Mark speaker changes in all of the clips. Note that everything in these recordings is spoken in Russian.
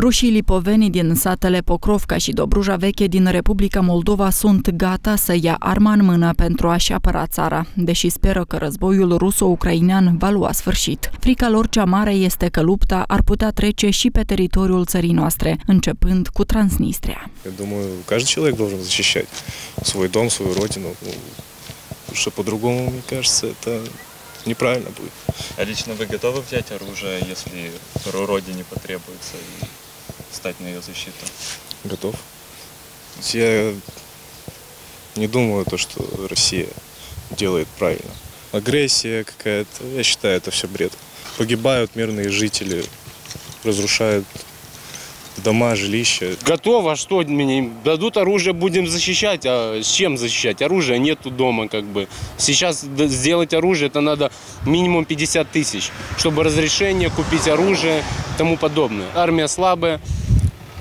Speaker 1: Rușii lipoveni din satele Pocrovca și Dobruja Veche din Republica Moldova sunt gata să ia arma în mână pentru a-și apăra țara, deși speră că războiul ruso-ucrainean va lua sfârșit. Frica lor cea mare este că lupta ar putea trece și pe teritoriul țării noastre, începând cu Transnistria.
Speaker 2: Я думаю, каждый человек должен защищать свой дом, свою родину. Потому что по-другому, мне кажется, это неправильно будет.
Speaker 3: А лично вы готовы взять оружие, если родине потребуется, И стать на ее защиту?
Speaker 2: Готов. Я не думаю, то, что Россия делает правильно. Агрессия какая-то, я считаю, это все бред. Погибают мирные жители, разрушают дома, жилища.
Speaker 4: Готово, а что мне дадут оружие, будем защищать. А с чем защищать? Оружия нету дома, как бы. Сейчас сделать оружие, это надо минимум 50 тысяч, чтобы разрешение купить оружие и тому подобное. Армия слабая.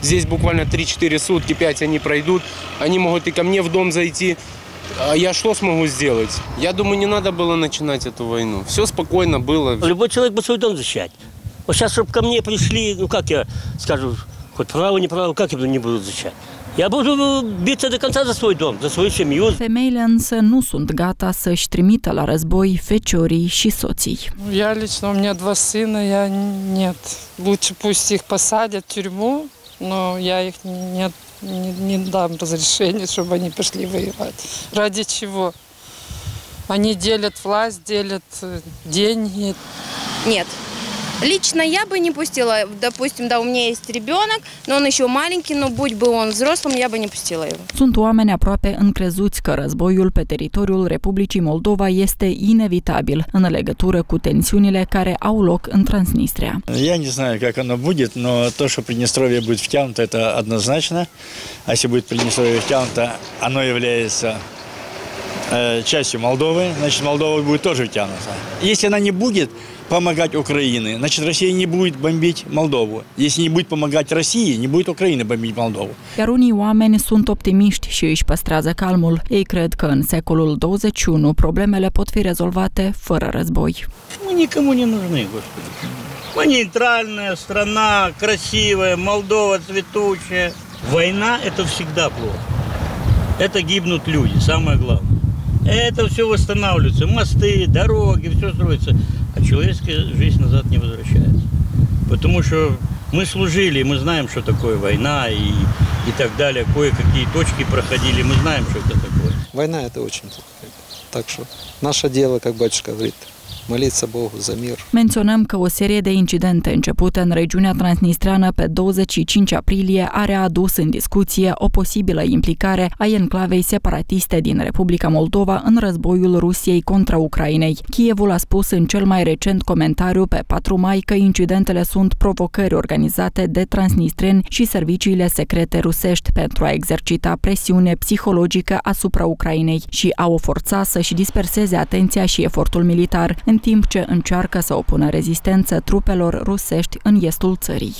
Speaker 4: Здесь буквально 3-4 сутки, 5 они пройдут. Они могут и ко мне в дом зайти. А я что смогу сделать? Я думаю, не надо было начинать эту войну. Все спокойно было.
Speaker 5: Любой человек будет свой дом защищать. Вот сейчас, чтобы ко мне пришли, ну как я скажу, хоть право, не право, как я не буду защищать? Я буду биться до конца за свой дом, за свою семью.
Speaker 1: Femeile însă nu sunt gata să-și trimită la război feciorii și soții.
Speaker 6: Ну, Я лично, у меня два сына, я нет. Лучше пусть их посадят в тюрьму, но я их не, не, не дам разрешения, чтобы они пошли воевать. Ради чего? Они делят власть, делят э, деньги.
Speaker 7: Нет. Лично я бы не пустила, допустим, да, у меня есть ребенок, но он еще маленький, но будь бы он взрослым, я бы не пустила его.
Speaker 1: Sunt oameni aproape încrezuți că războiul pe teritoriul Republicii Moldova este inevitabil în legătură cu tensiunile care au loc în Transnistria.
Speaker 8: Я не знаю, как оно будет, но то, что Приднестровье будет втянуто, это однозначно. А если будет Приднестровье втянуто, оно является э, частью Молдовы, значит, Молдова будет тоже втянута. Если она не будет помогать Украине, значит, Россия не будет бомбить Молдову. Если не будет помогать России, не будет Украины бомбить Молдову.
Speaker 1: Iar unii oameni sunt optimiști și își păstrează calmul. Ei cred că în secolul 21 problemele pot fi rezolvate fără război.
Speaker 5: Мы никому не нужны, господи. Мы нейтральная страна, красивая, Молдова цветущая. Война – это всегда плохо. Это гибнут люди, самое главное. Это все восстанавливается, мосты, дороги, все строится. А человеческая жизнь назад не возвращается. Потому что мы служили, мы знаем, что такое война и, и так далее. Кое-какие точки проходили, мы знаем, что это такое.
Speaker 9: Война это очень плохо. Так что наше дело, как батюшка говорит, Măliță Bohu, Zămir.
Speaker 1: Menționăm că o serie de incidente începute în regiunea transnistreană pe 25 aprilie are adus în discuție o posibilă implicare a enclavei separatiste din Republica Moldova în războiul Rusiei contra Ucrainei. Kievul a spus în cel mai recent comentariu pe 4 mai că incidentele sunt provocări organizate de transnistreni și serviciile secrete rusești pentru a exercita presiune psihologică asupra Ucrainei și a o forța să-și disperseze atenția și efortul militar. În în timp ce încearcă să opună rezistență trupelor rusești în estul țării.